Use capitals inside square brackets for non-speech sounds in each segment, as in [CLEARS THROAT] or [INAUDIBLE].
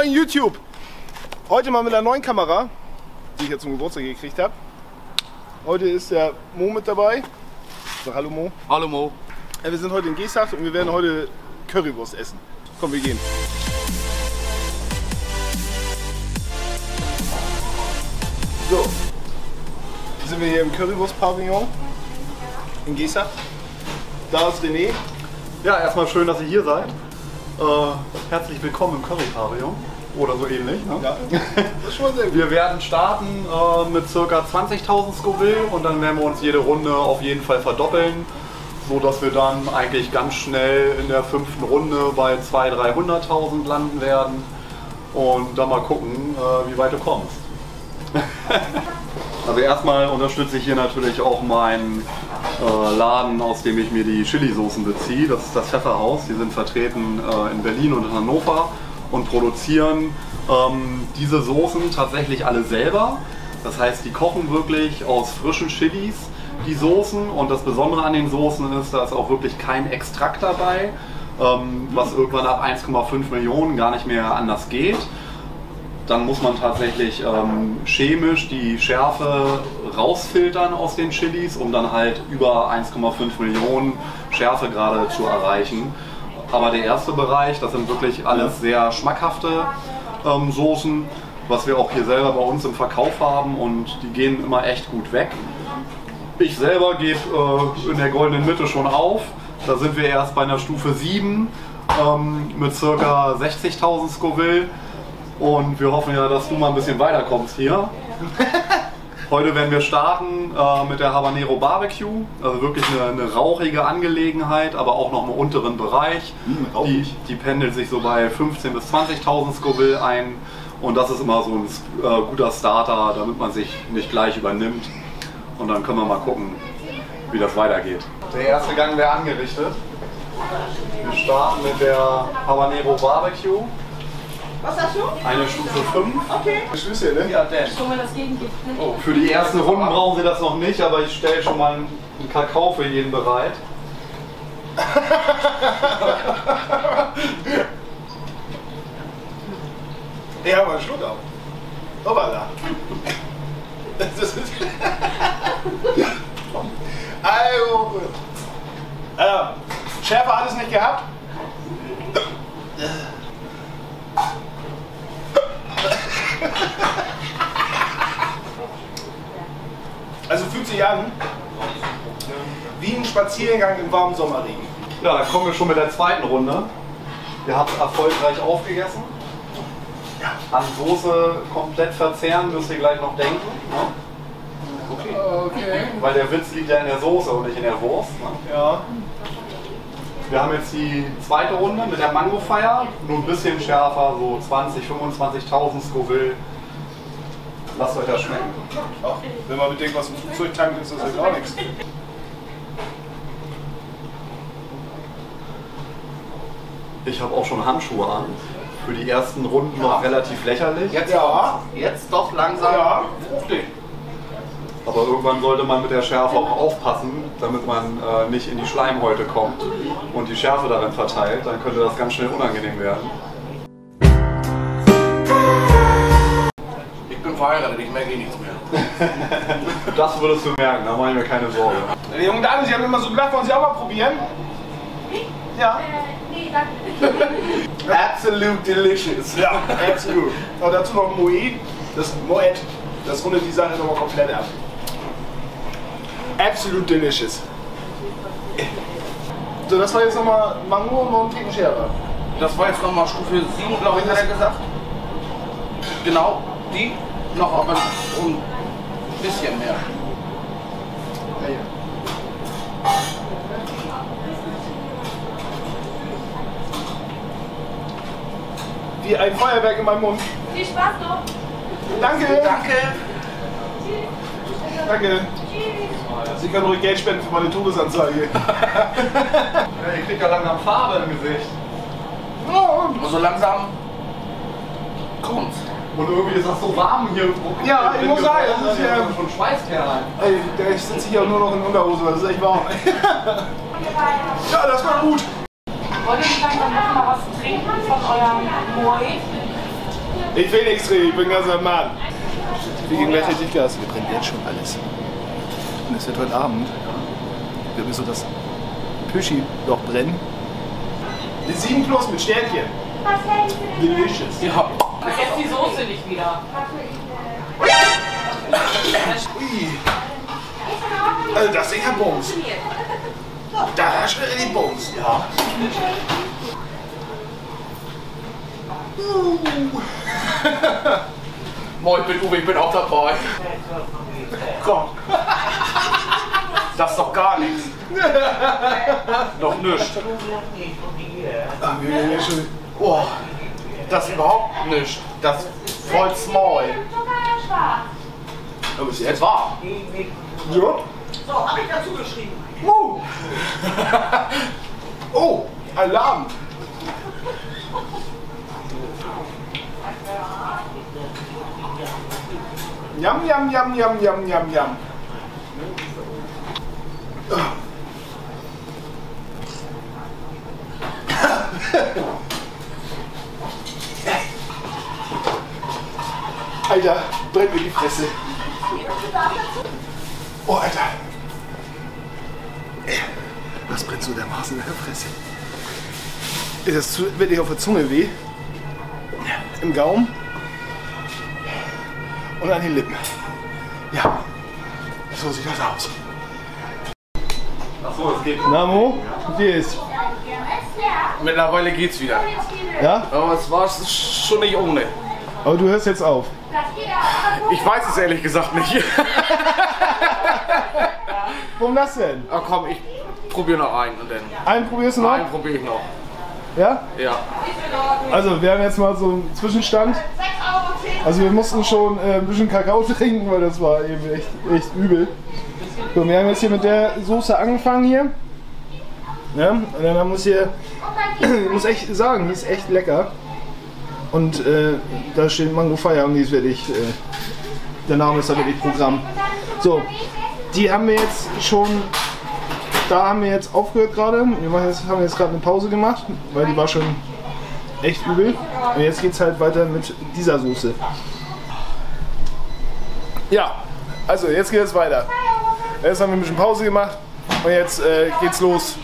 Moin YouTube! Heute mal mit einer neuen Kamera, die ich jetzt zum Geburtstag gekriegt habe. Heute ist der Mo mit dabei. Sag hallo Mo. Hallo Mo. Ja, wir sind heute in Geesthacht und wir werden heute Currywurst essen. Komm, wir gehen. So, sind wir hier im Currywurst-Pavillon in Geesthacht. Da ist René. Ja, erstmal schön, dass ihr hier seid. Äh, herzlich willkommen im Curry Pavillon. Oder so ähnlich. Ne? Ja, [LAUGHS] das ist schon sehr gut. Wir werden starten äh, mit ca. 20.000 Scoville und dann werden wir uns jede Runde auf jeden Fall verdoppeln, so dass wir dann eigentlich ganz schnell in der fünften Runde bei 200.000, 300.000 landen werden und dann mal gucken, äh, wie weit du kommst. [LAUGHS] Also erstmal unterstütze ich hier natürlich auch meinen äh, Laden, aus dem ich mir die Chili-Soßen beziehe. Das ist das Pfefferhaus. Die sind vertreten äh, in Berlin und in Hannover und produzieren ähm, diese Soßen tatsächlich alle selber. Das heißt, die kochen wirklich aus frischen Chilis die Soßen und das Besondere an den Soßen ist, da ist auch wirklich kein Extrakt dabei, ähm, was irgendwann ab 1,5 Millionen gar nicht mehr anders geht dann muss man tatsächlich ähm, chemisch die Schärfe rausfiltern aus den Chilis, um dann halt über 1,5 Millionen Schärfegrade zu erreichen. Aber der erste Bereich, das sind wirklich alles sehr schmackhafte ähm, Soßen, was wir auch hier selber bei uns im Verkauf haben und die gehen immer echt gut weg. Ich selber gebe äh, in der goldenen Mitte schon auf. Da sind wir erst bei einer Stufe 7 ähm, mit ca. 60.000 Scoville. Und wir hoffen ja, dass du mal ein bisschen weiterkommst hier. [LAUGHS] Heute werden wir starten äh, mit der Habanero Barbecue. Also wirklich eine, eine, rauchige Angelegenheit, aber auch noch im unteren Bereich. Mm, die, die pendelt sich so bei 15.000 bis 20.000 Scoville ein. Und das ist immer so ein äh, guter Starter, damit man sich nicht gleich übernimmt. Und dann können wir mal gucken, wie das weitergeht. Der erste Gang wäre angerichtet. Wir starten mit der Habanero Barbecue. Was hast du? Eine Stufe 5. Okay. Schlüssel, ne? Ja, denn. Schon mal das Gegengift. Ne? Oh, für die ersten Runden brauchen Sie das noch nicht, aber ich stelle schon mal einen Kakao für jeden bereit. [LAUGHS] Ja, mal einen Schluck auf. Hoppala. Das ist. [LAUGHS] Also. Äh, Schärfe hat es nicht gehabt. Sich an wie ein Spaziergang im warmen Sommerregen. Ja, dann kommen wir schon mit der zweiten Runde. Ihr habt erfolgreich aufgegessen. An Soße komplett verzehren müsst ihr gleich noch denken. Ne? Okay. Okay. Weil der Witz liegt ja in der Soße und nicht in der Wurst. Ne? Ja. Wir haben jetzt die zweite Runde mit der Mango Fire. Nur ein bisschen schärfer, so 20, 25.000 Scoville. Lasst euch das schmecken. Ach, wenn man bedenkt, was im Flugzeug tankt, ist das ja gar nichts. Ich habe auch schon Handschuhe an. Für die ersten Runden noch relativ lächerlich. Jetzt, Ja. jetzt doch langsam. Ja. fruchtig. Aber irgendwann sollte man mit der Schärfe auch aufpassen, damit man äh, nicht in die Schleimhäute kommt und die Schärfe darin verteilt. Dann könnte das ganz schnell unangenehm werden. Verheiratet, ich merke eh nichts mehr. [LAUGHS] Das würdest du merken, da mache ich mir keine Sorge. Die jungen Damen, Sie haben immer so gelacht, wollen Sie auch mal probieren? Ja. Nee, danke. [LAUGHS] Absolute delicious. Ja, absolut. Und dazu noch Moet. Das Moet, das rundet die Sache nochmal komplett ab. Absolute delicious. So, das war jetzt nochmal Mango und noch ein Ticken schärfer. Das war jetzt nochmal Stufe 7, glaube ich, hat er gesagt. Genau, die noch aber ein bisschen mehr. Wie ein Feuerwerk in meinem Mund. Viel Spaß noch. Danke. Danke. Danke. Sie können ruhig Geld spenden für meine Todesanzeige. [LAUGHS] Ja, ihr kriegt ja langsam Farbe im Gesicht. Und so langsam kommt's. Und irgendwie ist das so warm hier. Ja, ich muss sagen, das ist ja ja- schon rein. Ey, ich sitze hier auch nur noch in Unterhose, das ist echt warm. [LAUGHS] ja, das war gut. Wollt ihr langsam noch mal was trinken von eurem Moe? Ich will nichts reden, ich bin ganz ein Mann. Wir gehen gleich richtig Gas. Wir brennen jetzt schon alles. Und es wird heute Abend, mir so das Püschi-Loch brennen. Die 7 Plus mit Sternchen. Denn? Delicious. Ja. Vergesst die Soße nicht wieder. Ui. Also das ist ja Bums. Da hast du die Bums. Ja. [LAUGHS] Moin, ich bin Uwe, ich bin auch dabei. Komm. Das ist doch gar nichts. Noch nichts. Ah, wir gehen hier schon. Oh, das überhaupt nichts. Das ist voll small. Aber ist Jetzt war. Ja. So, habe ich dazu geschrieben. Oh. [LAUGHS] oh, Alarm. Yum, yum, yum, yum, yum, yum, yum. [LAUGHS] Alter, brennt mir die Fresse. Oh, Alter. Das brennt so dermaßen in der Fresse. Ist das zu, wirklich auf der Zunge weh? Im Gaumen? Und an den Lippen. Ja, so sieht das aus. Achso, es geht. Namo, wie ist? Mittlerweile geht's wieder. Ja? Aber es war schon nicht ohne. Aber du hörst jetzt auf. Ich weiß es ehrlich gesagt nicht. Warum das denn? Aber komm, ich probiere noch einen und dann. Einen probierst du noch? Einen probiere ich noch. Ja? Ja. Also wir haben jetzt mal so einen Zwischenstand. 6,10 Euro. Also wir mussten schon äh, ein bisschen Kakao [LAUGHS] trinken, weil das war eben echt, echt übel. So, wir haben jetzt hier mit der Soße angefangen hier. Ja, und dann haben wir es hier, ich [CLEARS THROAT] muss echt sagen, die ist echt lecker. Und äh, da steht Mango Fire und die ist wirklich, äh, der Name ist da wirklich Programm. So, die haben wir jetzt schon, da haben wir jetzt aufgehört gerade. Wir jetzt, haben jetzt gerade eine Pause gemacht, weil die war schon echt übel. Und jetzt geht's halt weiter mit dieser Soße. Ja, also jetzt geht es weiter. Jetzt haben wir ein bisschen Pause gemacht und jetzt äh, geht's los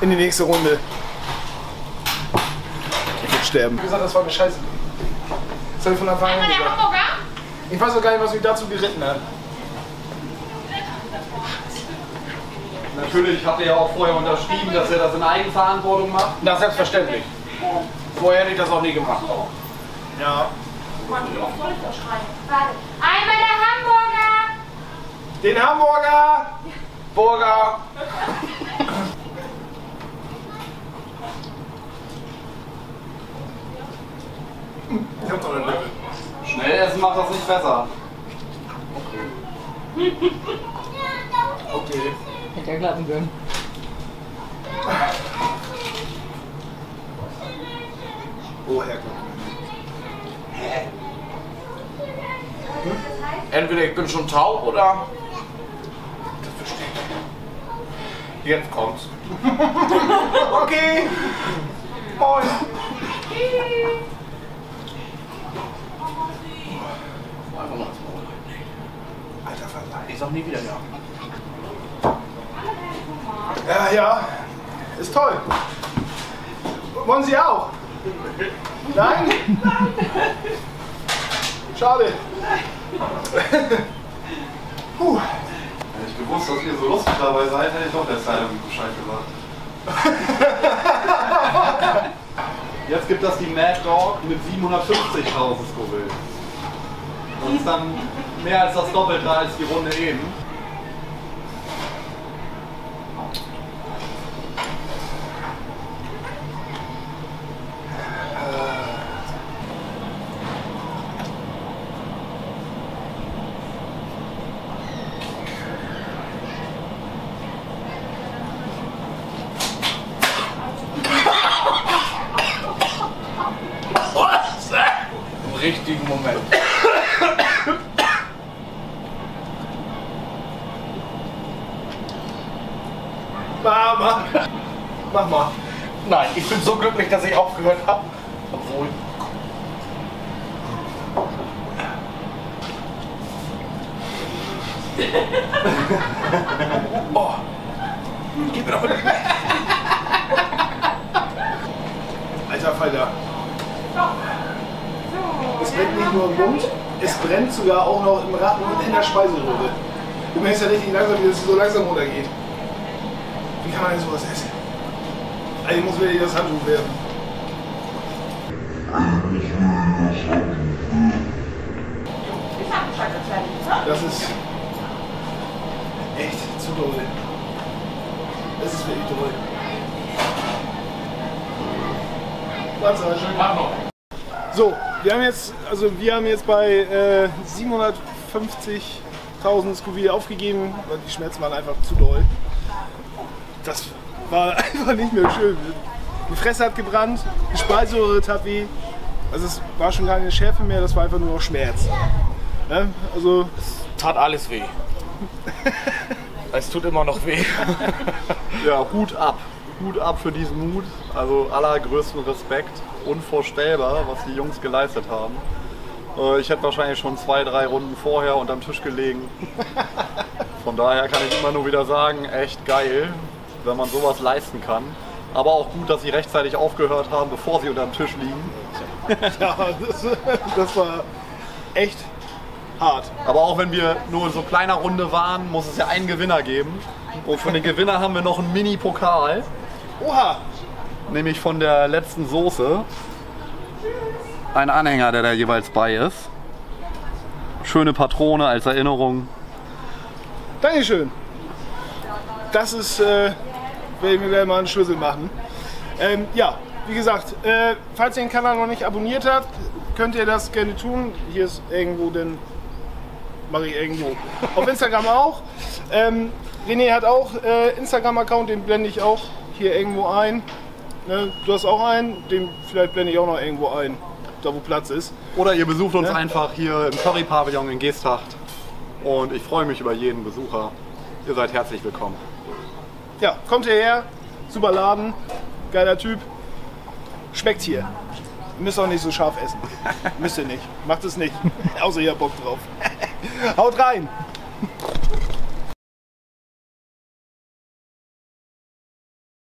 in die nächste Runde. Ich sterben. Wie gesagt, das war eine Scheiße. Das habe ich von Anfang an Der gesagt. Hamburger? Ich weiß auch gar nicht, was mich dazu geritten hat. Natürlich habt ihr ja auch vorher unterschrieben, dass er das in Eigenverantwortung macht. Na, selbstverständlich. Vorher hätte ich das auch nie gemacht. Ja. Warte. Einmal der Hamburger. Den Hamburger! Burger. Ich hab doch eine Lippe. Schnell essen macht das nicht besser. Okay. Hätte ja klappen können. Oh, Herrgott. Entweder ich bin schon taub oder. Das verstehe ich. Jetzt kommt's. [LAUGHS] Okay. Moin. Einfach mal ins Maul. Alter Verleih. Ich sag nie wieder ja. Ja, ja. Ist toll. Wollen Sie auch? Nein? Schade. Puh. Hätte ich gewusst, dass ihr so lustig dabei seid, hätte ich doch der Zeitung Bescheid gesagt. Jetzt gibt das die Mad Dog mit 750.000 Scoville. Ist dann mehr als das Doppelte als die Runde eben. Richtigen Moment. Mama. Mach mal. Nein, ich bin so glücklich, dass ich aufgehört habe. Obwohl. Boah. [LAUGHS] Gib mir doch mal. Alter Falter. Es brennt nicht nur im Mund, es brennt sogar auch noch im Rachen und in der Speiseröhre. Du merkst ja richtig langsam, wie es so langsam runtergeht. Kann denn sowas essen? Ich muss wirklich das Handtuch werfen. Das ist echt zu doll. Das ist wirklich doll. Warte, schön. Mach noch. So, wir haben jetzt, also wir haben jetzt bei äh, 750.000 Scoville aufgegeben, weil die Schmerzen waren einfach zu doll. Das war [LAUGHS] einfach nicht mehr schön. Die Fresse hat gebrannt, die Speiseröhre tat weh. Also es war schon keine Schärfe mehr, das war einfach nur noch Schmerz. Ne? Also Tat alles weh. [LAUGHS] es tut immer noch weh. [LAUGHS] Ja, Hut ab. Hut ab für diesen Mut. Also allergrößten Respekt. Unvorstellbar, was die Jungs geleistet haben. Äh, Ich hätte wahrscheinlich schon zwei, drei Runden vorher unterm Tisch gelegen. Von daher kann ich immer nur wieder sagen, echt geil, wenn man sowas leisten kann. Aber auch gut, dass sie rechtzeitig aufgehört haben, bevor sie unterm Tisch liegen. [LAUGHS] ja, das, das war echt hart. Aber auch wenn wir nur in so kleiner Runde waren, muss es ja einen Gewinner geben. Und für den Gewinner haben wir noch einen Mini-Pokal. Oha! nämlich von der letzten Soße. Ein Anhänger, der da jeweils bei ist. Schöne Patrone als Erinnerung. Dankeschön. Das ist, äh, werde ich mir gleich mal einen Schlüssel machen. Ähm, ja, wie gesagt, äh, falls ihr den Kanal noch nicht abonniert habt, könnt ihr das gerne tun. Hier ist irgendwo, denn mache ich irgendwo. Auf Instagram auch. Ähm, René hat auch äh, Instagram-Account, den blende ich auch hier irgendwo ein. Ne, du hast auch einen, den vielleicht blende ich auch noch irgendwo ein, da wo Platz ist. Oder ihr besucht uns Ja. einfach hier im Curry-Pavillon in Geesthacht. Und ich freue mich über jeden Besucher. Ihr seid herzlich willkommen. Ja, kommt hierher, super Laden, geiler Typ. Schmeckt hier. Ihr müsst auch nicht so scharf essen. [LAUGHS] Müsst ihr nicht. Macht es nicht. Außer ihr habt Bock drauf. [LAUGHS] Haut rein!